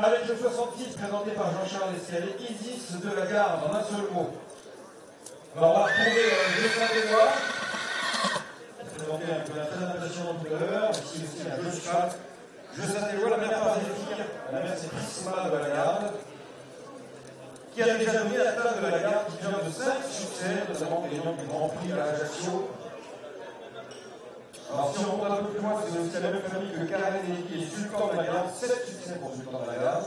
Avec le 66 présenté par Jean-Charles Escalé, Isis de la Garde en un seul mot. On va retrouver euh, le saint benoît présenté un peu la impressionnant tout à l'heure, ici aussi un jeu de cheval. Je Saint-Éloi, la mère par la mère c'est Prisma de la Garde, qui a déjà donné la table de la Garde qui vient de 5 succès, notamment des gagnants du Grand Prix à Ajaccio. Alors si on remonte un peu plus loin, c'est aussi la même famille que Karen et Sultan de la Garde, 7 succès pour Sultan de la Garde.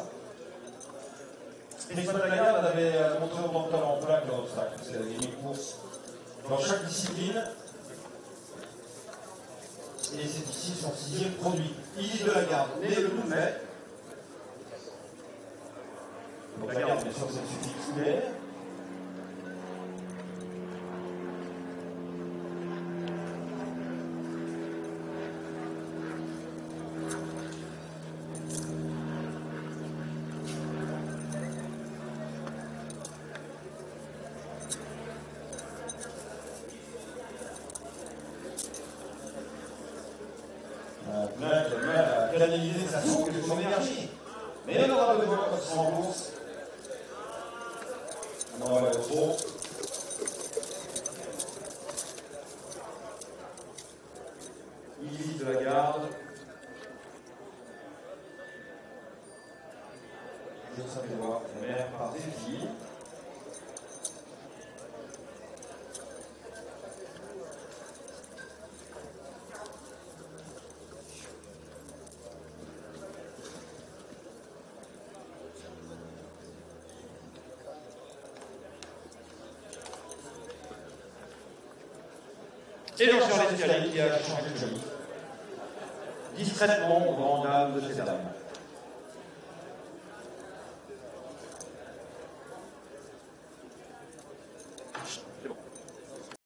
Prisma de la Garde avait montré autant de talent en plaque qu'en obstacle, c'est a gagné course dans chaque discipline. Et c'est ici son sixième produit. Isis de la Garde, né le 12 mai. Donc la garde, bien sûr, c'est le suffixe canaliser sa soupe et son énergie. Mais il y en aura besoin quand ils seront en course. On en de la garde. Je savais voir la mère par. Et Jean-Charles Escalier qui a changé de chemise. Discrètement, aux grandes dames de ces dames.